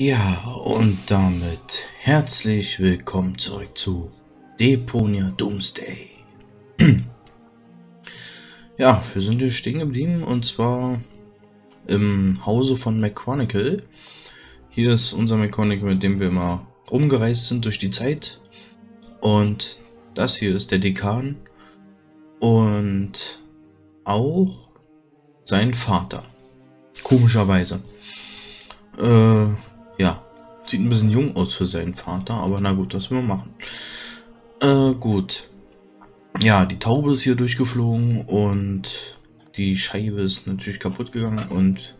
Ja, und damit herzlich willkommen zurück zu Deponia Doomsday. ja, wir sind hier stehen geblieben und zwar im Hause von McChronicle. Hier ist unser McChronicle, mit dem wir immer rumgereist sind durch die Zeit. Und das hier ist der Dekan und auch sein Vater. Komischerweise. Äh, ja. Sieht ein bisschen jung aus für seinen Vater, aber na gut, das will wir machen. Äh, gut. Ja, die Taube ist hier durchgeflogen und die Scheibe ist natürlich kaputt gegangen und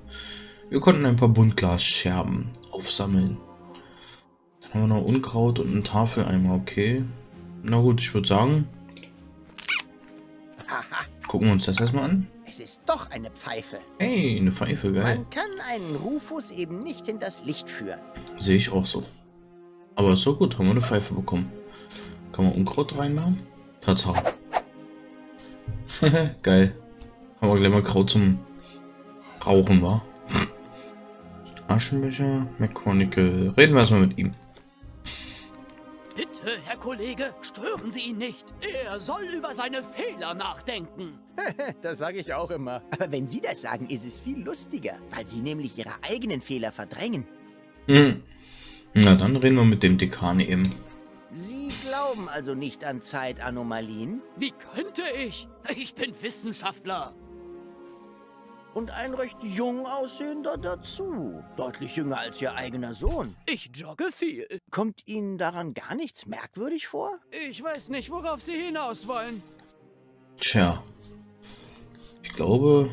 wir konnten ein paar Buntglasscherben aufsammeln. Dann haben wir noch Unkraut und einen Tafeleimer, okay. Na gut, ich würde sagen, gucken wir uns das erstmal an. Es ist doch eine Pfeife. Hey, eine Pfeife, geil. Man kann einen Rufus eben nicht in das Licht führen. Sehe ich auch so. Aber ist so gut, haben wir eine Pfeife bekommen. Kann man Unkraut reinmachen? Tatsache. geil. Haben wir gleich mal Kraut zum Rauchen, war. Aschenbecher, McChronicle. Reden wir erstmal mit ihm. Bitte, Herr Kollege, stören Sie ihn nicht. Er soll über seine Fehler nachdenken. das sage ich auch immer. Aber wenn Sie das sagen, ist es viel lustiger, weil Sie nämlich Ihre eigenen Fehler verdrängen. Hm. Na, dann reden wir mit dem Dekan eben. Sie glauben also nicht an Zeitanomalien? Wie könnte ich? Ich bin Wissenschaftler. Und ein recht jung aussehender dazu. Deutlich jünger als Ihr eigener Sohn. Ich jogge viel. Kommt Ihnen daran gar nichts merkwürdig vor? Ich weiß nicht, worauf Sie hinaus wollen. Tja. Ich glaube,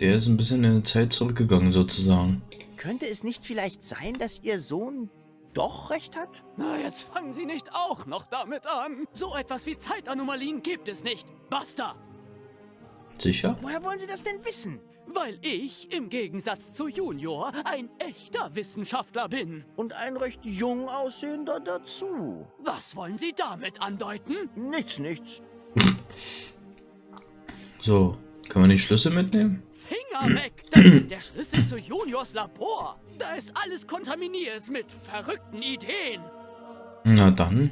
der ist ein bisschen in die Zeit zurückgegangen, sozusagen. Könnte es nicht vielleicht sein, dass Ihr Sohn doch recht hat? Na, jetzt fangen Sie nicht auch noch damit an. So etwas wie Zeitanomalien gibt es nicht. Basta! Sicher? Woher wollen Sie das denn wissen? Weil ich, im Gegensatz zu Junior, ein echter Wissenschaftler bin. Und ein recht jung aussehender dazu. Was wollen Sie damit andeuten? Nichts, nichts. So, können wir die Schlüssel mitnehmen? Finger weg! Das ist der Schlüssel zu Juniors Labor. Da ist alles kontaminiert mit verrückten Ideen. Na dann.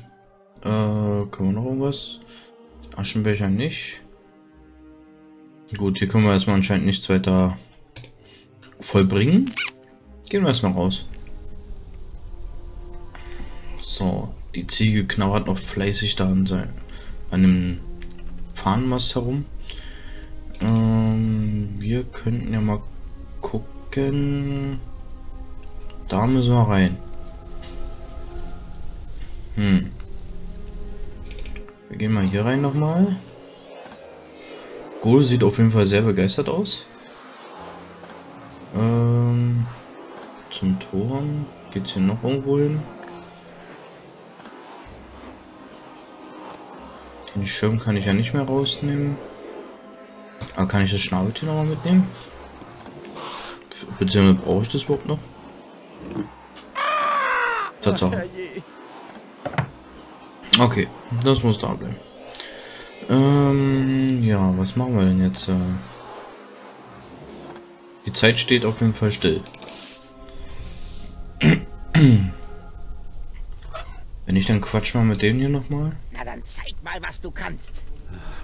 Äh, können wir noch irgendwas? Aschenbecher nicht. Gut, hier können wir erstmal anscheinend nichts weiter vollbringen. Gehen wir erstmal raus. So, die Ziege knabbert noch fleißig da an, sein, an dem Fahnenmast herum. Ähm, wir könnten ja mal gucken. Da müssen wir rein. Hm. Wir gehen mal hier rein nochmal. Gol sieht auf jeden Fall sehr begeistert aus. Ähm, zum Turm. Geht's hier noch irgendwo hin? Den Schirm kann ich ja nicht mehr rausnehmen. Aber kann ich das Schnabeltier nochmal mitnehmen? Beziehungsweise brauche ich das überhaupt noch? Tatsache. Okay, das muss da bleiben. Ähm, ja, was machen wir denn jetzt? Die Zeit steht auf jeden Fall still. Wenn ich dann quatsch mal mit dem hier nochmal. Na dann zeig mal, was du kannst.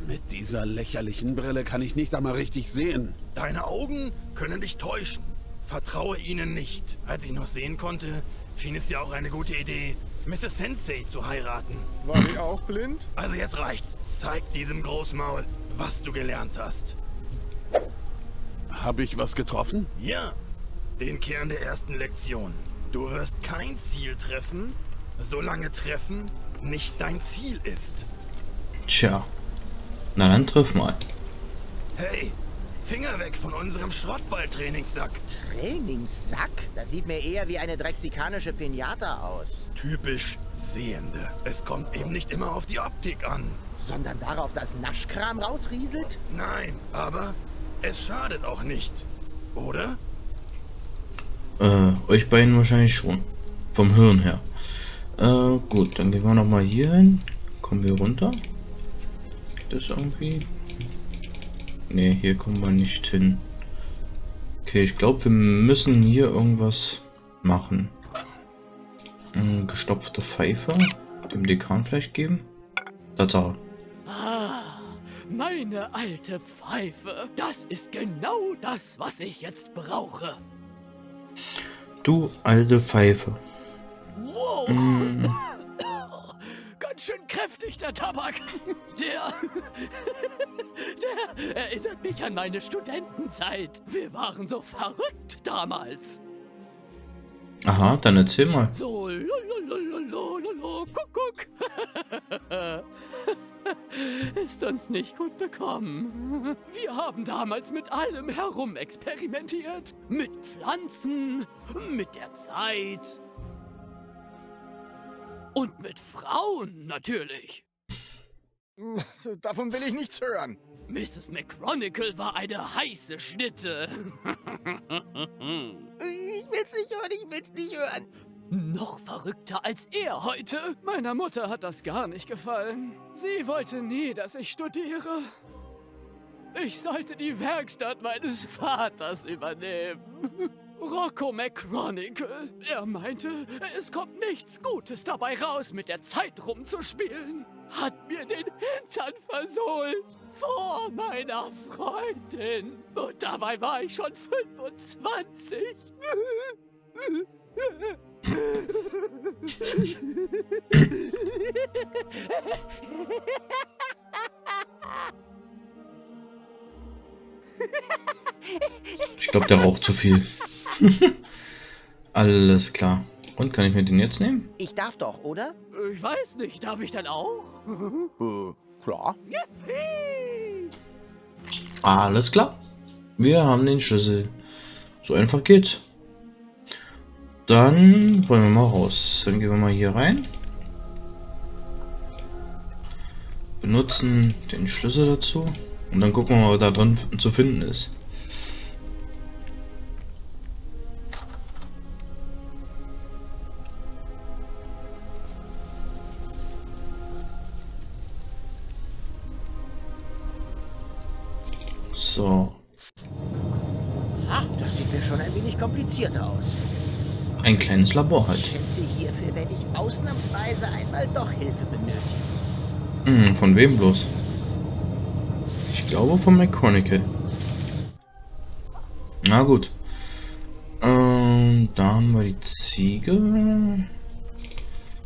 Mit dieser lächerlichen Brille kann ich nicht einmal richtig sehen. Deine Augen können dich täuschen. Vertraue ihnen nicht. Als ich noch sehen konnte, schien es ja auch eine gute Idee, Mr. Sensei zu heiraten. War die auch blind? Also jetzt reicht's. Zeig diesem Großmaul, was du gelernt hast. Habe ich was getroffen? Ja, den Kern der ersten Lektion. Du wirst kein Ziel treffen, solange Treffen nicht dein Ziel ist. Tja. Na dann triff mal. Hey, Finger weg von unserem Schrottball-Trainingssack. Trainingssack? Das sieht mir eher wie eine drexikanische Pinata aus. Typisch Sehende. Es kommt eben nicht immer auf die Optik an. Sondern darauf, dass Naschkram rausrieselt? Nein, aber es schadet auch nicht. Oder? Äh, euch beiden wahrscheinlich schon. Vom Hirn her. Äh, gut, dann gehen wir noch mal hier hin. Kommen wir runter? Das irgendwie? Ne, hier kommen wir nicht hin. Okay, ich glaube, wir müssen hier irgendwas machen. Hm, gestopfte Pfeife. Dem Dekan vielleicht geben. Tatsache. Ah, meine alte Pfeife. Das ist genau das, was ich jetzt brauche. Du alte Pfeife. Wow. Hm, Ganz schön kräftig, der Tabak. Der. Der erinnert mich an meine Studentenzeit. Wir waren so verrückt damals. aha, dann erzähl mal. So, lololololololo, Kuckuck. Ist uns nicht gut bekommen. Wir haben damals mit allem herumexperimentiert. Mit Pflanzen, mit der Zeit. Und mit Frauen natürlich. Davon will ich nichts hören. Mrs. McChronicle war eine heiße Schnitte. Ich will's nicht hören, ich will's nicht hören. Noch verrückter als er heute. Meiner Mutter hat das gar nicht gefallen. Sie wollte nie, dass ich studiere. Ich sollte die Werkstatt meines Vaters übernehmen. Rocco McChronicle. Er meinte, es kommt nichts Gutes dabei raus, mit der Zeit rumzuspielen. Hat mir den Hintern versohlt. Vor meiner Freundin. Und dabei war ich schon 25. Ich glaube, der raucht zu viel. Alles klar. Und kann ich mir den jetzt nehmen? Ich darf doch, oder? Ich weiß nicht, darf ich dann auch? Äh, klar. Yippie! Alles klar. Wir haben den Schlüssel. So einfach geht's. Dann wollen wir mal raus. Dann gehen wir mal hier rein. Benutzen den Schlüssel dazu. Und dann gucken wir mal, was da drin zu finden ist. Labor Ich halt. schätze, hierfür werde ich ausnahmsweise einmal doch Hilfe benötigen. Hm, von wem bloß? Ich glaube von McChronicle. Na gut. Ähm, da haben wir die Ziege.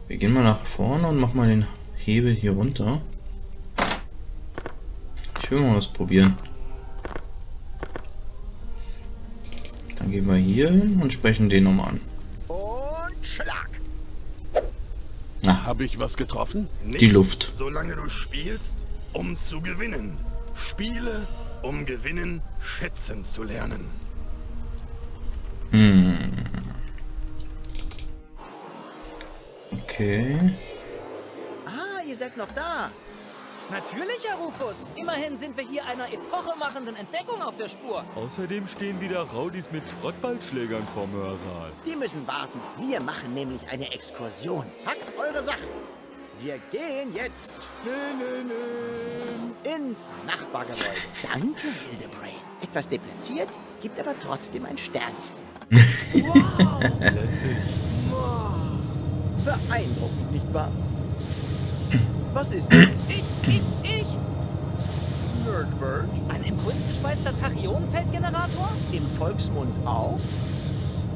Wir gehen mal nach vorne und machen mal den Hebel hier runter. Ich will mal was probieren. Dann gehen wir hier hin und sprechen den nochmal an. Und Schlag! Na, Habe ich was getroffen? Nicht, Die Luft. Solange du spielst, um zu gewinnen. Spiele, um gewinnen, schätzen zu lernen. Hm. Okay. Ah, ihr seid noch da. Natürlich, Herr Rufus. Immerhin sind wir hier einer epochemachenden Entdeckung auf der Spur. Außerdem stehen wieder Raudis mit Schrottballschlägern vorm Hörsaal. Die müssen warten. Wir machen nämlich eine Exkursion. Packt eure Sachen. Wir gehen jetzt ins Nachbargebäude. Danke, Hildebrain. Etwas deplatziert, gibt aber trotzdem ein Sternchen. Lässig. Beeindruckend, nicht wahr? Was ist das? Ich, ich, ich! Nerdbird? Ein impulsgespeister Tachyonfeldgenerator? Im Volksmund auch?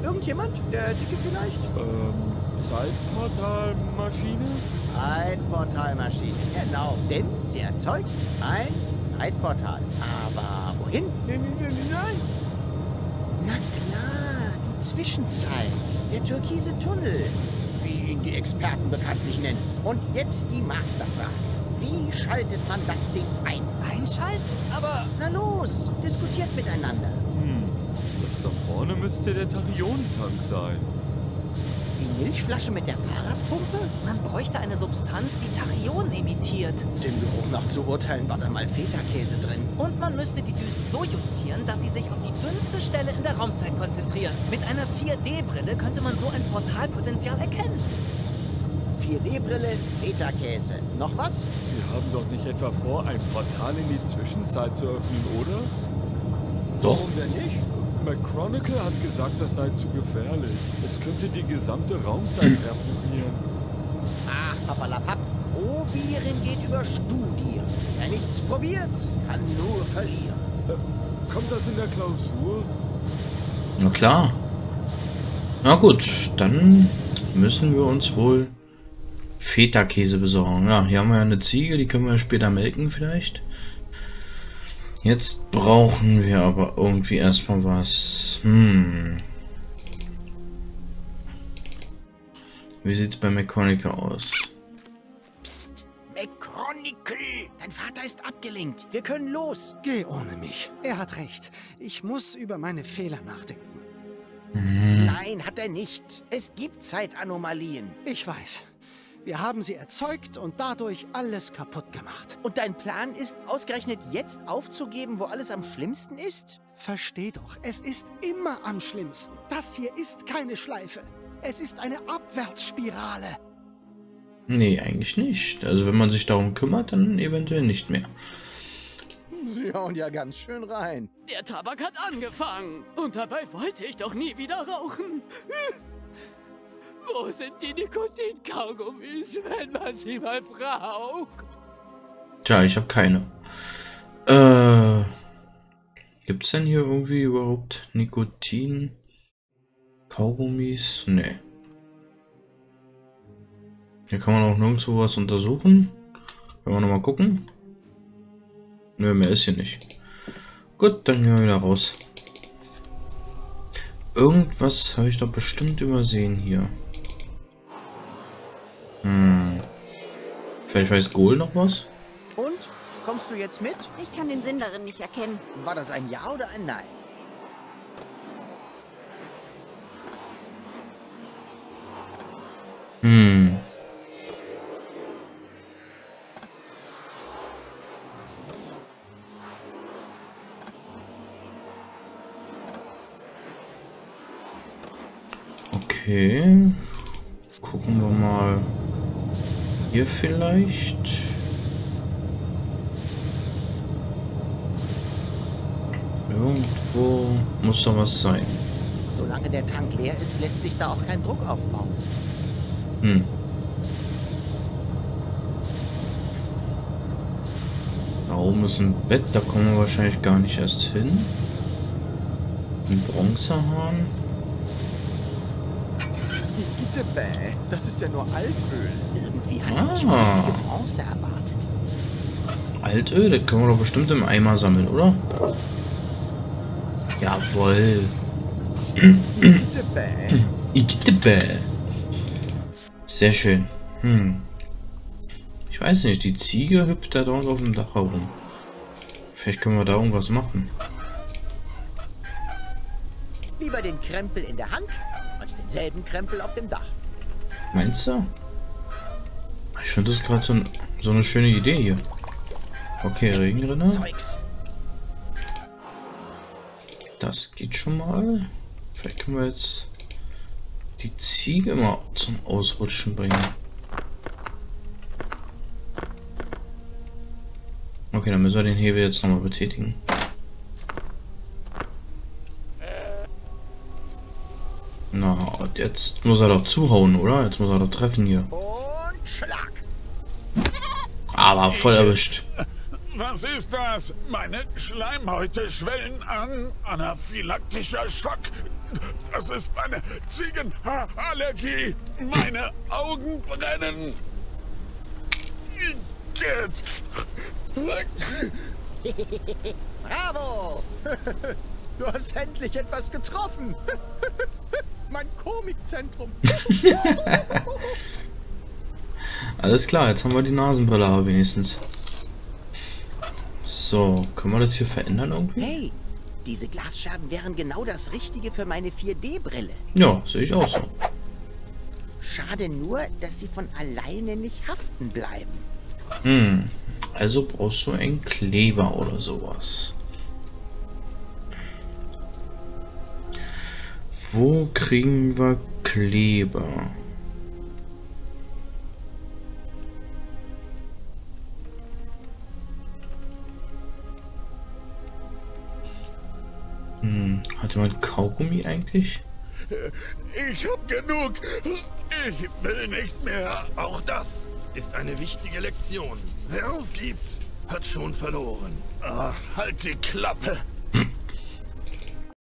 Irgendjemand? Der Dicke vielleicht? Ähm, Zeitportalmaschine? Ein Portalmaschine, genau. Denn sie erzeugt ein Zeitportal. Aber wohin? Nein, nein, nein, nein. Na klar, die Zwischenzeit. Der türkise Tunnel, wie ihn die Experten bekanntlich nennen. Und jetzt die Masterfrage. Wie schaltet man das Ding ein? Einschalten? Aber Na los, diskutiert miteinander. Hm, das da vorne müsste der Tachionentank sein. Die Milchflasche mit der Fahrradpumpe? man bräuchte eine Substanz, die Tachyonen emittiert. Dem Geruch nach zu urteilen war da mal Feta-Käse drin. Und man müsste die Düsen so justieren, dass sie sich auf die dünnste Stelle in der Raumzeit konzentrieren. Mit einer 4D-Brille könnte man so ein Portalpotenzial erkennen. 4D-Brille, Feta-Käse. Noch was? Haben doch nicht etwa vor, ein Portal in die Zwischenzeit zu öffnen, oder? Doch. Warum denn nicht? McChronicle hat gesagt, das sei zu gefährlich. Es könnte die gesamte Raumzeit perforieren. Ach, papalapap. Probieren geht über Studieren. Wer nichts probiert, kann nur verlieren. Kommt das in der Klausur? Na klar. Na gut, dann müssen wir uns wohl Feta-Käse besorgen. Ja, hier haben wir ja eine Ziege, die können wir später melken vielleicht. Jetzt brauchen wir aber irgendwie erstmal was. Hm. Wie sieht's bei Mechanica aus? Psst, McChronicle. Dein Vater ist abgelenkt. Wir können los. Geh ohne mich. Er hat recht. Ich muss über meine Fehler nachdenken. Hm. Nein, hat er nicht. Es gibt Zeitanomalien. Ich weiß. Wir haben sie erzeugt und dadurch alles kaputt gemacht. Und dein Plan ist, ausgerechnet jetzt aufzugeben, wo alles am schlimmsten ist? Versteh doch, es ist immer am schlimmsten. Das hier ist keine Schleife. Es ist eine Abwärtsspirale. Nee, eigentlich nicht. Also wenn man sich darum kümmert, dann eventuell nicht mehr. Sie hauen ja ganz schön rein. Der Tabak hat angefangen. Und dabei wollte ich doch nie wieder rauchen. Wo sind die Nikotin-Kaugummis, wenn man sie mal braucht? Tja, ich habe keine. Äh, gibt's denn hier irgendwie überhaupt Nikotin? Kaugummis? Nee. Hier kann man auch nirgendwo was untersuchen. Können wir nochmal gucken. Nö, mehr ist hier nicht. Gut, dann gehen wir wieder raus. Irgendwas habe ich doch bestimmt übersehen hier. Hm. Vielleicht weiß Gohl noch was? Und? Kommst du jetzt mit? Ich kann den Sinn darin nicht erkennen. War das ein Ja oder ein Nein? Hm. Okay. Gucken wir mal. Hier vielleicht. Irgendwo muss da was sein. Solange der Tank leer ist, lässt sich da auch kein Druck aufbauen. Hm. Da oben ist ein Bett, da kommen wir wahrscheinlich gar nicht erst hin. Ein Bronzehahn. Bäh, das ist ja nur Altöl. Hatte Ah. ich flüssige Bronze erwartet. Altöl, das können wir doch bestimmt im Eimer sammeln, oder? Jawohl. Bäh. Igitebe. Sehr schön. Hm. Ich weiß nicht, die Ziege hüpft da dort auf dem Dach herum. Vielleicht können wir da irgendwas machen. Lieber den Krempel in der Hand als denselben Krempel auf dem Dach. Meinst du? Ich finde das gerade so, ein, so eine schöne Idee hier. Okay, Regenrinne. Zeugs. Das geht schon mal. Vielleicht können wir jetzt die Ziege mal zum Ausrutschen bringen. Okay, dann müssen wir den Hebel jetzt nochmal betätigen. Na, und jetzt muss er doch zuhauen, oder? Jetzt muss er doch treffen hier. Aber voll erwischt. Was ist das? Meine Schleimhäute schwellen an. Anaphylaktischer Schock. Das ist meine Ziegenhaarallergie. Meine Augen brennen. Igitt. Bravo! Du hast endlich etwas getroffen. mein Komikzentrum. Alles klar, jetzt haben wir die Nasenbrille aber wenigstens. So, können wir das hier verändern irgendwie? Hey, diese Glasscherben wären genau das Richtige für meine 4D-Brille. Ja, sehe ich auch so. Schade nur, dass sie von alleine nicht haften bleiben. Hm, also brauchst du einen Kleber oder sowas. Wo kriegen wir Kleber? Hat jemand Kaugummi eigentlich? Ich hab genug. Ich will nicht mehr. Auch das ist eine wichtige Lektion. Wer aufgibt, hat schon verloren. Ach, halt die Klappe.